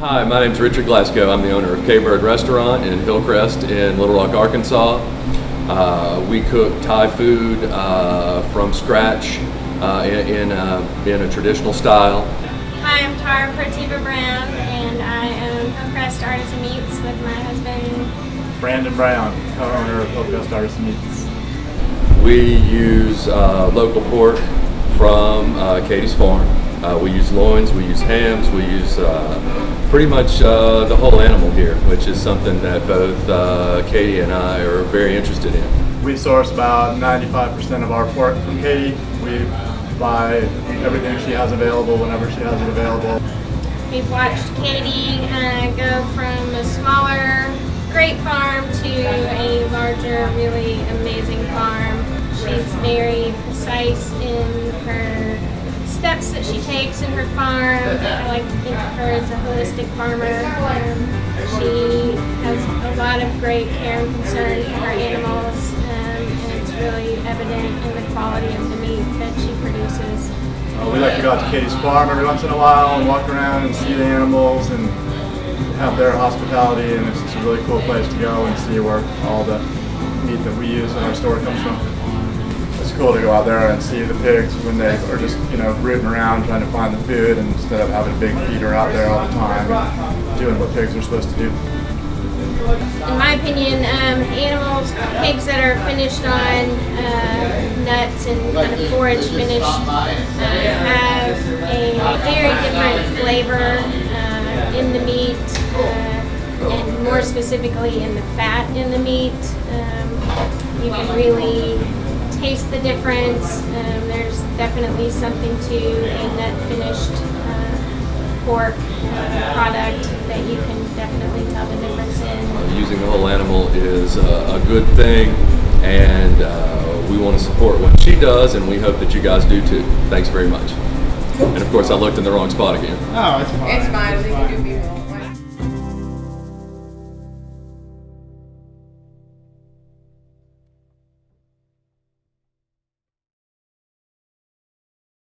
Hi, my name is Richard Glasgow. I'm the owner of kBird Restaurant in Hillcrest in Little Rock, Arkansas. Uh, we cook Thai food uh, from scratch uh, in, in, uh, in, a traditional style. Hi, I'm Tara Prativa Brown and I own Hillcrest Artisan Meats with my husband Brandon Brown, co-owner of Hillcrest Artisan Meats. We use uh, local pork from uh, Katie's farm. Uh, we use loins, we use hams, we use uh, pretty much uh, the whole animal here, which is something that both uh, Katie and I are very interested in. We source about 95% of our pork from Katie. We buy everything she has available whenever she has it available. We've watched Katie uh, go from a smaller, great farm to a larger, really amazing farm. She's very precise in her steps that she takes in her farm. I like to think of her as a holistic farmer. Um, she has a lot of great care and concern for her animals, um, and it's really evident in the quality of the meat that she produces. Uh, we like to go out to Katie's farm every once in a while and walk around and see the animals and have their hospitality, and it's just a really cool place to go and see where all the meat that we use in our store comes from cool to go out there and see the pigs when they are just, you know, rooting around trying to find the food instead of having a big feeder out there all the time doing what pigs are supposed to do. In my opinion, um, animals, pigs that are finished on uh, nuts and kind of forage finished uh, have a very different flavor uh, in the meat uh, and more specifically in the fat in the meat. Um, you can really taste the difference. Um, there's definitely something to a nut finished uh, pork product that you can definitely tell the difference in. Using the whole animal is a, a good thing and uh, we want to support what she does and we hope that you guys do too. Thanks very much. And of course I looked in the wrong spot again. Oh, it's fine. It's fine. We can do